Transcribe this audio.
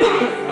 Yes.